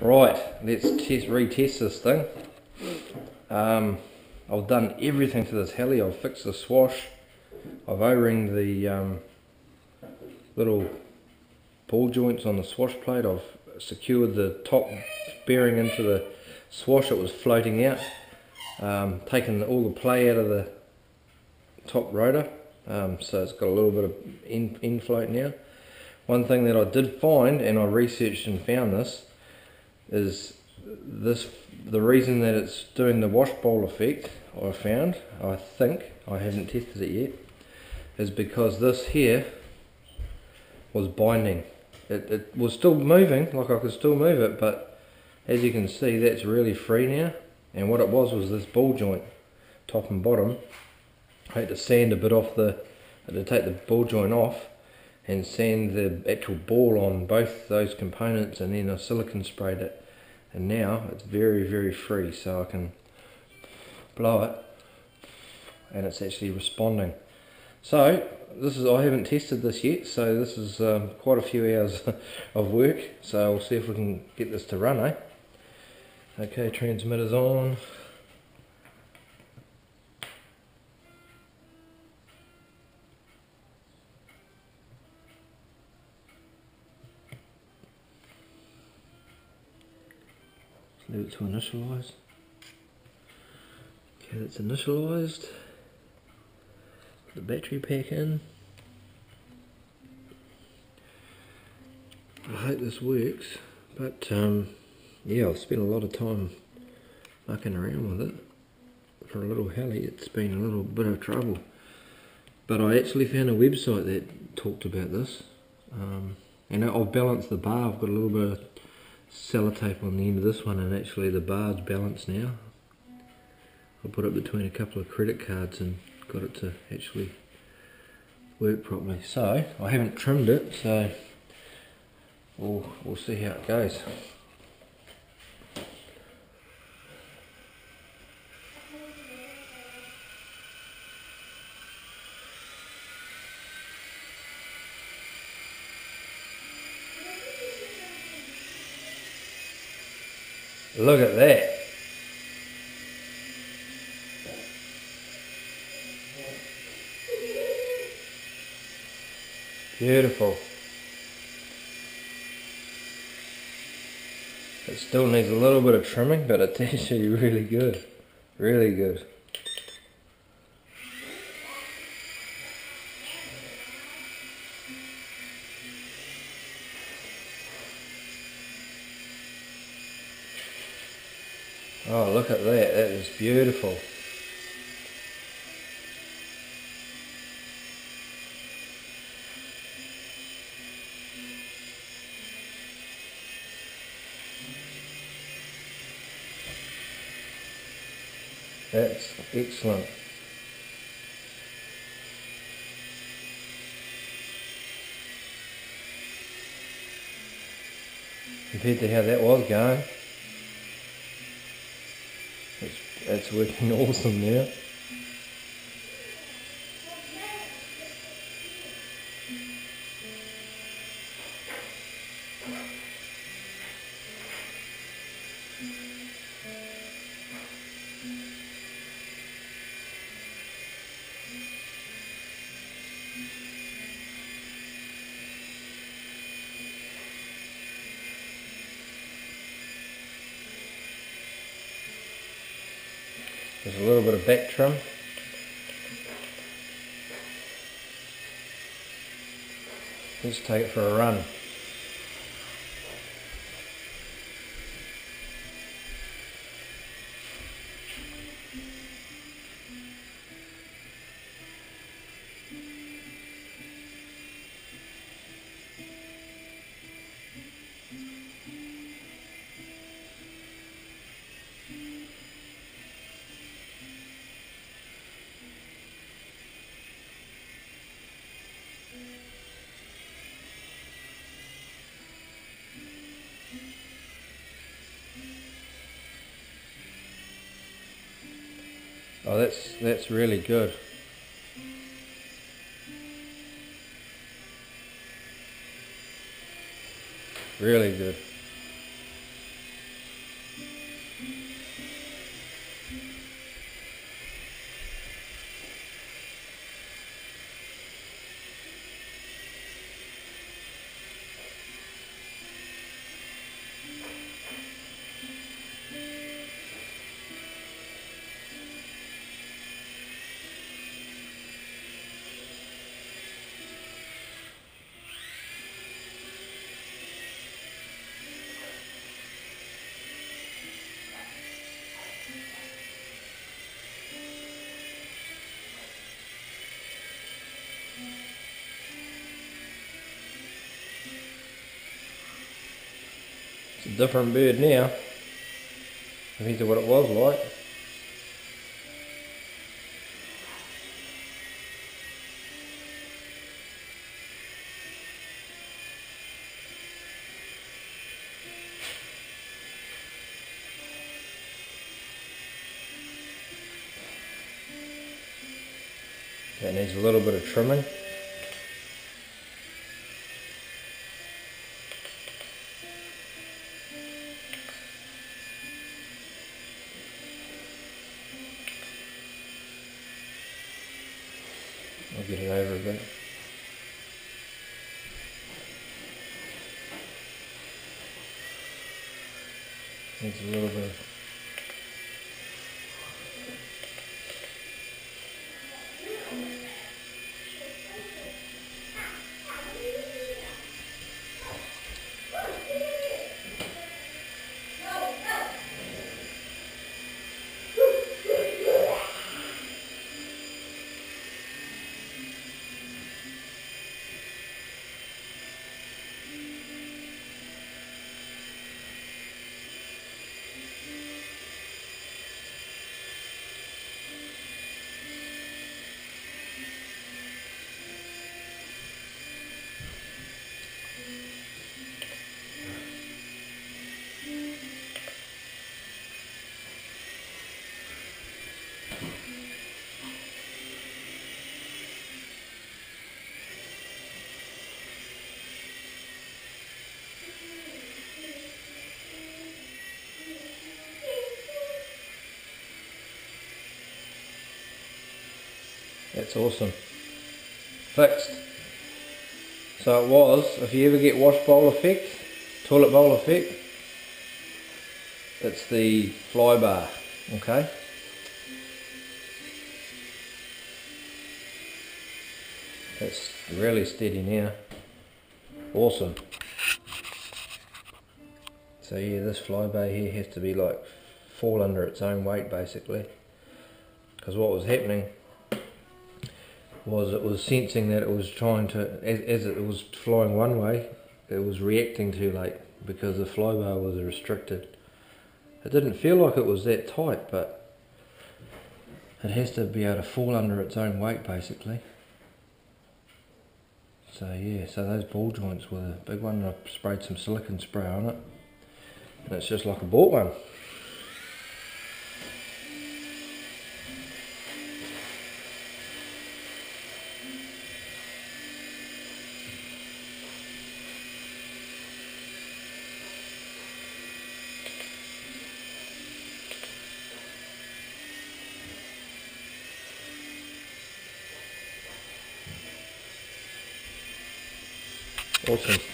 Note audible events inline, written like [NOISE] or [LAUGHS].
Right, let's test retest this thing. Um, I've done everything to this heli. I've fixed the swash. I've O-ringed the um, little ball joints on the swash plate. I've secured the top bearing into the swash. It was floating out. Um, taken all the play out of the top rotor. Um, so it's got a little bit of in, in float now. One thing that I did find, and I researched and found this, is this the reason that it's doing the wash bowl effect I found I think I haven't tested it yet is because this here was binding. It, it was still moving like I could still move it but as you can see that's really free now. And what it was was this ball joint top and bottom. I had to sand a bit off the to take the ball joint off and sand the actual ball on both those components and then I silicon sprayed it. And now it's very very free so I can blow it and it's actually responding. So this is I haven't tested this yet so this is um, quite a few hours [LAUGHS] of work so we'll see if we can get this to run eh? Okay transmitters on it to initialize. Okay, that's initialized. Put the battery pack in. I hope this works, but um, yeah, I've spent a lot of time mucking around with it. For a little heli, it's been a little bit of trouble. But I actually found a website that talked about this. Um, and I've balanced the bar, I've got a little bit of sellotape on the end of this one and actually the bar's balanced now. I put it between a couple of credit cards and got it to actually work properly. So I haven't trimmed it so we'll, we'll see how it goes. Look at that. Beautiful. It still needs a little bit of trimming, but it's [LAUGHS] actually really good. Really good. Oh, look at that. That is beautiful. That's excellent. Compared to how that was going. It's working [LAUGHS] awesome now. There's a little bit of back trim. Let's take it for a run. Oh, that's that's really good. Really good. It's a different bird now compared to what it was like. That needs a little bit of trimming. I'll get it over a bit. Needs a little bit That's awesome. Fixed. So it was, if you ever get wash bowl effect, toilet bowl effect, it's the fly bar, okay? It's really steady now. Awesome. So yeah, this fly bar here has to be like fall under its own weight basically. Because what was happening was it was sensing that it was trying to, as, as it was flying one way, it was reacting too late because the flybar was restricted. It didn't feel like it was that tight, but it has to be able to fall under its own weight basically. So yeah, so those ball joints were the big one. I sprayed some silicon spray on it, and it's just like a bought one. Awesome.